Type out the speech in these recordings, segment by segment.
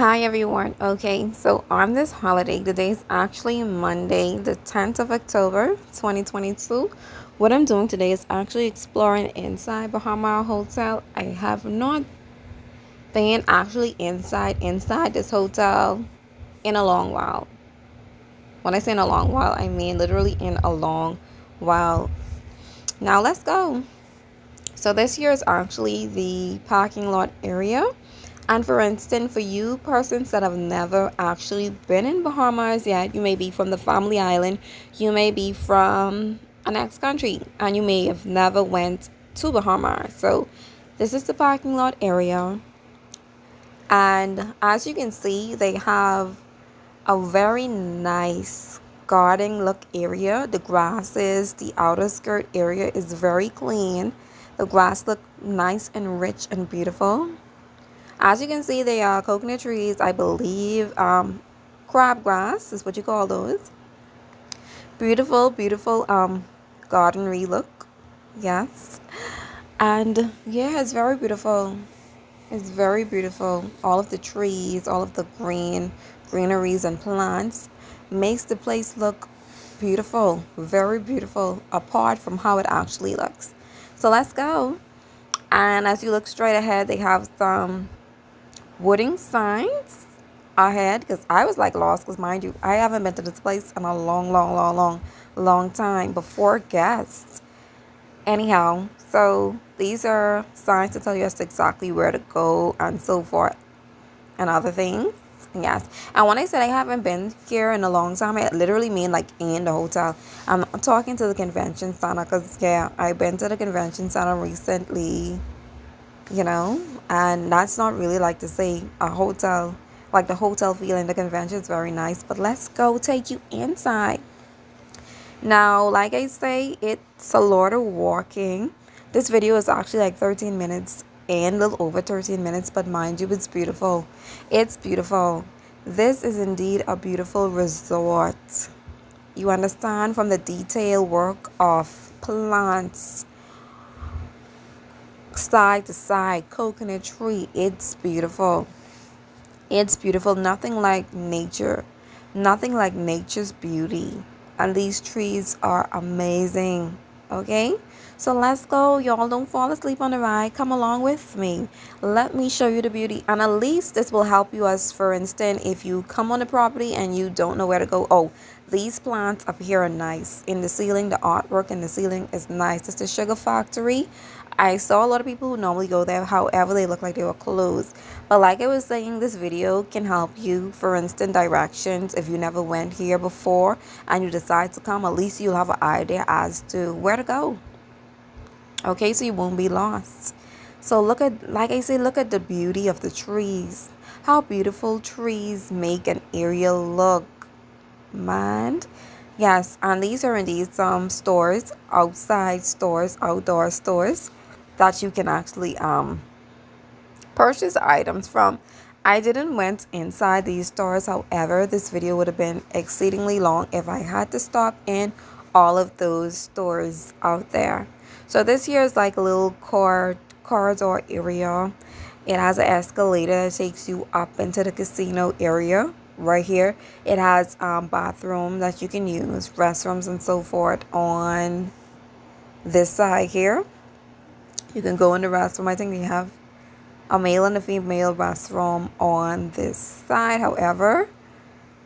Hi everyone. Okay, so on this holiday, today is actually Monday, the 10th of October, 2022. What I'm doing today is actually exploring inside Baha Mar Hotel. I have not been actually inside inside this hotel in a long while. When I say in a long while, I mean literally in a long while. Now let's go. So this here is actually the parking lot area and for instance, for you persons that have never actually been in Bahamas yet, you may be from the family island, you may be from a next country, and you may have never went to Bahamas. So this is the parking lot area. And as you can see, they have a very nice garden look area. The grasses, the outer skirt area is very clean. The grass look nice and rich and beautiful. As you can see, they are coconut trees, I believe. Um, crabgrass is what you call those. Beautiful, beautiful um, gardenery look. Yes. And yeah, it's very beautiful. It's very beautiful. All of the trees, all of the green, greeneries and plants makes the place look beautiful. Very beautiful apart from how it actually looks. So let's go. And as you look straight ahead, they have some wooden signs I had because I was like lost because mind you I haven't been to this place in a long long long long long time before guests. Anyhow so these are signs to tell you exactly where to go and so forth and other things. Yes. And when I said I haven't been here in a long time I literally mean like in the hotel. I'm talking to the convention center because yeah I've been to the convention center recently you know? And that's not really like to say a hotel like the hotel feeling the convention is very nice but let's go take you inside. Now like i say it's a lot of walking. This video is actually like 13 minutes and a little over 13 minutes but mind you it's beautiful. It's beautiful. This is indeed a beautiful resort. You understand from the detail work of plants side to side coconut tree. It's beautiful. It's beautiful. Nothing like nature. Nothing like nature's beauty. And these trees are amazing. Okay? So let's go. Y'all don't fall asleep on the ride. Come along with me. Let me show you the beauty. And at least this will help you as for instance if you come on the property and you don't know where to go. Oh these plants up here are nice in the ceiling. The artwork in the ceiling is nice. It's the sugar factory I saw a lot of people who normally go there, however, they look like they were closed. But like I was saying, this video can help you, for instance, directions. If you never went here before and you decide to come, at least you'll have an idea as to where to go. Okay, so you won't be lost. So look at, like I say, look at the beauty of the trees. How beautiful trees make an area look. Mind? yes, and these are indeed some stores, outside stores, outdoor stores that you can actually um, purchase items from. I didn't went inside these stores. However, this video would have been exceedingly long if I had to stop in all of those stores out there. So this here is like a little car corridor area. It has an escalator that takes you up into the casino area right here. It has um, bathroom that you can use, restrooms and so forth on this side here. You can go in the restroom. I think they have a male and a female restroom on this side. However,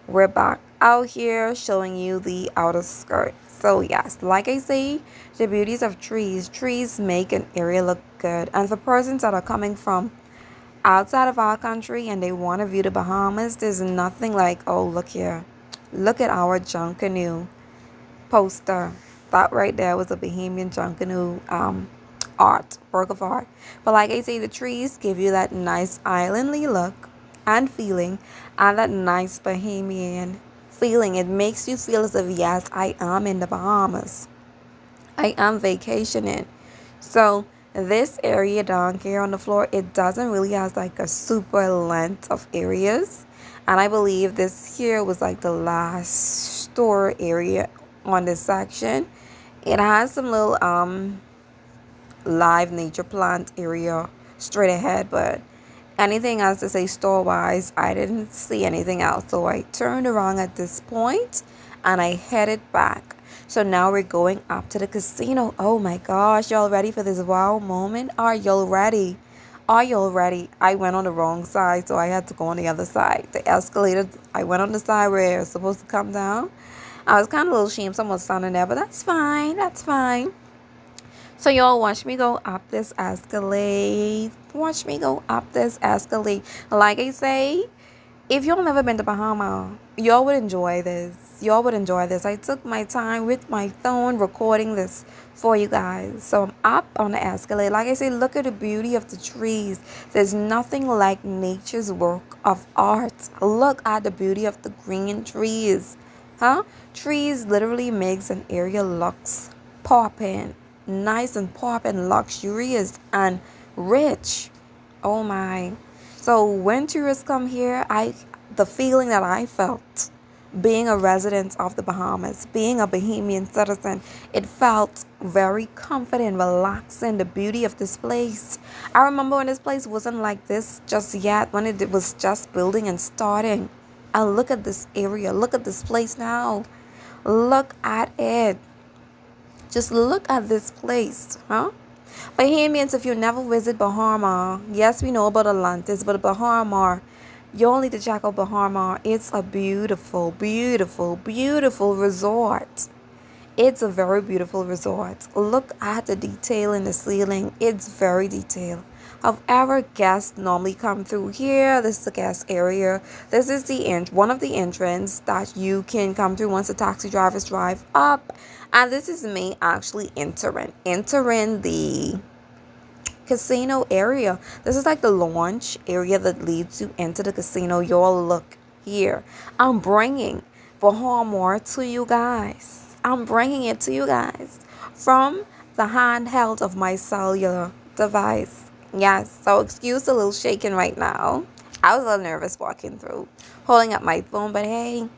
we're back out here showing you the outer skirt. So yes, like I say, the beauties of trees. Trees make an area look good. And for persons that are coming from outside of our country and they want to view the Bahamas, there's nothing like, oh, look here. Look at our Junkanoo poster. That right there was a Bahamian Junkanoo um, art, work of art. But like I say, the trees give you that nice islandly look and feeling and that nice Bahamian feeling. It makes you feel as if, yes, I am in the Bahamas. I am vacationing. So this area down here on the floor, it doesn't really has like a super length of areas. And I believe this here was like the last store area on this section. It has some little um live nature plant area straight ahead but anything else to say store wise. I didn't see anything else. So I turned around at this point and I headed back. So now we're going up to the casino. Oh my gosh, y'all ready for this wow moment? Are y'all ready? Are y'all ready? I went on the wrong side, so I had to go on the other side. The escalator, I went on the side where it's supposed to come down. I was kind of a little ashamed someone was standing there, but that's fine. That's fine. So y'all watch me go up this escalade. Watch me go up this escalade. Like I say, if y'all never been to Baha Mar, y'all would enjoy this. Y'all would enjoy this. I took my time with my phone recording this for you guys. So I'm up on the escalator. Like I say, look at the beauty of the trees. There's nothing like nature's work of art. Look at the beauty of the green trees. Huh? Trees literally makes an area looks popping nice and pop and luxurious and rich. Oh my. So when tourists come here, I the feeling that I felt being a resident of the Bahamas, being a Bahamian citizen, it felt very confident, relaxing, the beauty of this place. I remember when this place wasn't like this just yet, when it was just building and starting. And look at this area, look at this place now. Look at it. Just look at this place, huh? Bahamians, if you never visit Baha Mar, yes, we know about Atlantis, but Baha Mar, you only to check out Baha Mar. It's a beautiful, beautiful, beautiful resort. It's a very beautiful resort. Look at the detail in the ceiling. It's very detailed. However, guests normally come through here. This is the guest area. This is the ent one of the entrance that you can come through once the taxi drivers drive up. And this is me actually entering, entering the casino area. This is like the launch area that leads you into the casino. Y'all look here. I'm bringing Baha Mar to you guys. I'm bringing it to you guys from the handheld of my cellular device. Yes, so excuse the little shaking right now. I was a little nervous walking through, holding up my phone, but hey,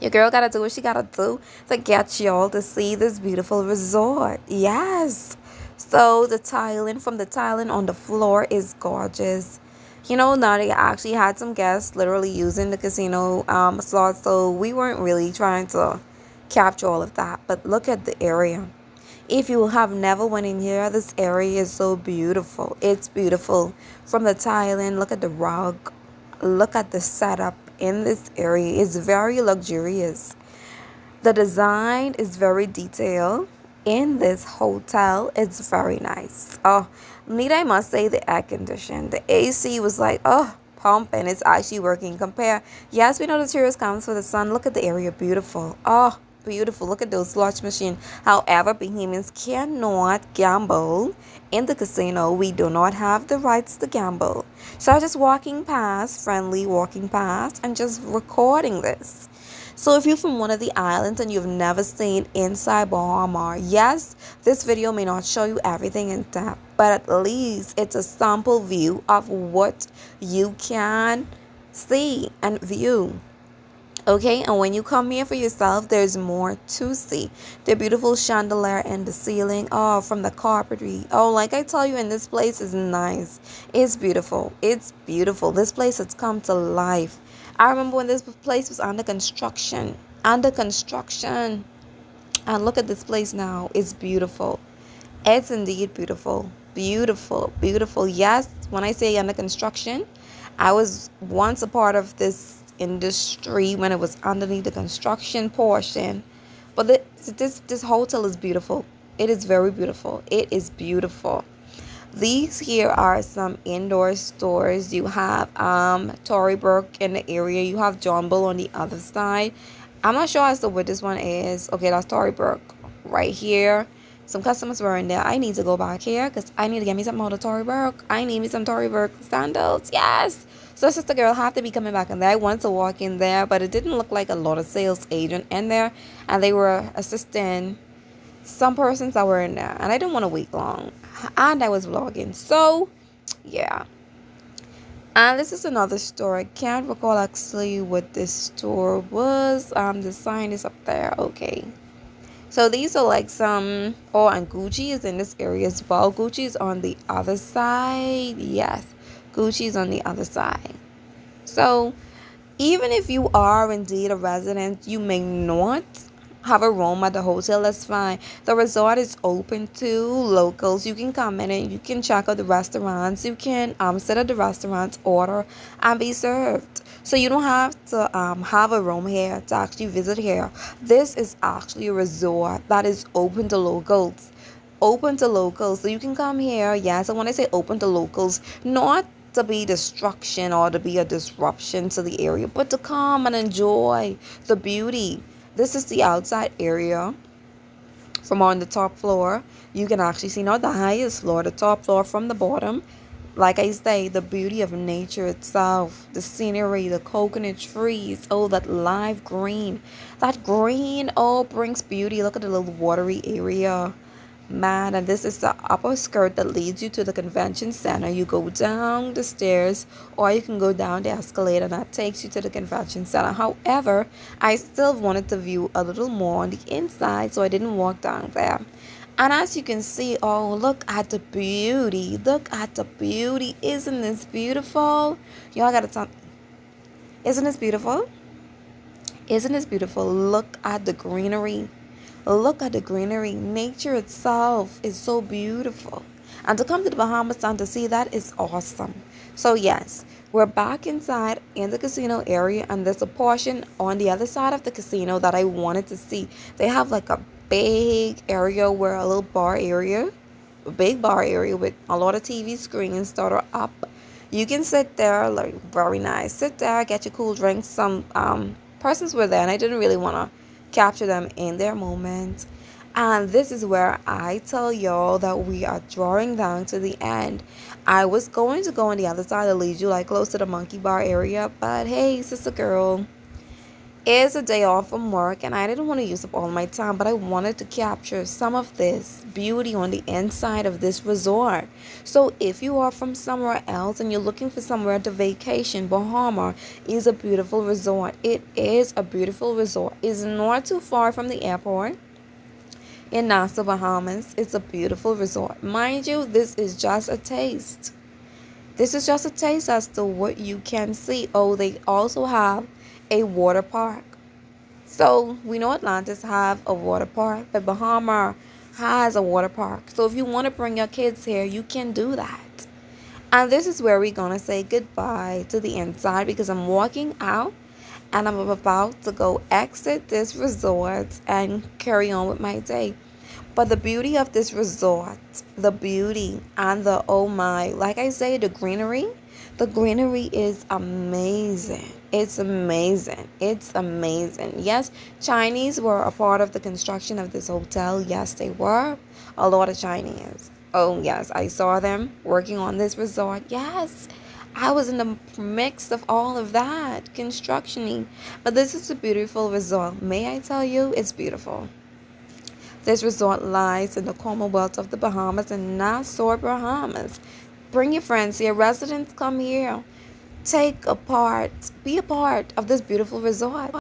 your girl gotta do what she gotta do to get y'all to see this beautiful resort. Yes. So the tiling from the tiling on the floor is gorgeous. You know, now they actually had some guests literally using the casino um, slot, so we weren't really trying to capture all of that. But look at the area if you have never went in here this area is so beautiful. It's beautiful. From the tiling look at the rug. Look at the setup in this area. It's very luxurious. The design is very detailed. In this hotel it's very nice. Oh need i must say the air condition. The ac was like oh pump and it's actually working. Compare yes we know the tourist comes for the sun. Look at the area beautiful. Oh beautiful. Look at those slots machine. However, Bahamians cannot gamble in the casino. We do not have the rights to gamble. So I was just walking past, friendly walking past, and just recording this. So if you're from one of the islands and you've never seen inside Baha Mar, yes, this video may not show you everything in depth, but at least it's a sample view of what you can see and view okay and when you come here for yourself there's more to see. The beautiful chandelier and the ceiling oh from the carpentry. Oh like i tell you in this place is nice. It's beautiful. It's beautiful. This place has come to life. I remember when this place was under construction. Under construction. And look at this place now. It's beautiful. It's indeed beautiful. Beautiful beautiful. Yes when i say under construction i was once a part of this industry when it was underneath the construction portion. But this, this, this hotel is beautiful. It is very beautiful. It is beautiful. These here are some indoor stores. You have um Tory Burch in the area. You have John Bull on the other side. I'm not sure as to what this one is. Okay, that's Tory Burch right here. Some customers were in there. I need to go back here because I need to get me some of Tory Burch. I need me some Tory Burch sandals. Yes. So sister girl have to be coming back in there. I wanted to walk in there, but it didn't look like a lot of sales agent in there. And they were assisting some persons that were in there. And I didn't want to wait long. And I was vlogging. So, yeah. And this is another store. I can't recall actually what this store was. Um, the sign is up there. Okay. So these are like some, oh, and Gucci is in this area as well. Gucci is on the other side. Yes. Gucci's on the other side. So, even if you are indeed a resident, you may not have a room at the hotel, that's fine. The resort is open to locals. You can come in and you can check out the restaurants. You can um, sit at the restaurants, order, and be served. So you don't have to um, have a room here to actually visit here. This is actually a resort that is open to locals. Open to locals. So you can come here. Yes, and when I say open to locals, not to be destruction or to be a disruption to the area, but to come and enjoy the beauty this is the outside area from on the top floor. You can actually see not the highest floor, the top floor from the bottom. Like I say, the beauty of nature itself, the scenery, the coconut trees, oh, that live green. That green, oh, brings beauty. Look at the little watery area man and this is the upper skirt that leads you to the convention center. You go down the stairs or you can go down the escalator and that takes you to the convention center. However i still wanted to view a little more on the inside so i didn't walk down there. And as you can see oh look at the beauty. Look at the beauty. Isn't this beautiful? Y'all gotta tell isn't this beautiful? Isn't this beautiful? Look at the greenery Look at the greenery. Nature itself is so beautiful. And to come to the Bahamas and to see that is awesome. So yes, we're back inside in the casino area and there's a portion on the other side of the casino that I wanted to see. They have like a big area where a little bar area, a big bar area with a lot of TV screens that are up. You can sit there, like very nice. Sit there, get your cool drinks. Some um, persons were there and I didn't really want to capture them in their moment. And this is where I tell y'all that we are drawing down to the end. I was going to go on the other side to lead you like close to the monkey bar area, but hey, sister girl, is a day off from work and I didn't want to use up all my time, but I wanted to capture some of this beauty on the inside of this resort. So if you are from somewhere else and you're looking for somewhere to vacation, Baha Mar is a beautiful resort. It is a beautiful resort. It's not too far from the airport in Nassau, Bahamas. It's a beautiful resort. Mind you, this is just a taste. This is just a taste as to what you can see. Oh, they also have a water park. So we know Atlantis have a water park, but Baha Mar has a water park. So if you want to bring your kids here, you can do that. And this is where we're going to say goodbye to the inside because I'm walking out and I'm about to go exit this resort and carry on with my day. But the beauty of this resort, the beauty and the oh my, like I say, the greenery, the greenery is amazing. It's amazing. It's amazing. Yes, Chinese were a part of the construction of this hotel. Yes, they were. A lot of Chinese. Oh, yes, I saw them working on this resort. Yes, I was in the mix of all of that constructioning. But this is a beautiful resort. May I tell you, it's beautiful. This resort lies in the Commonwealth of the Bahamas in Nassau, Bahamas. Bring your friends here. Residents come here take a part, be a part of this beautiful resort.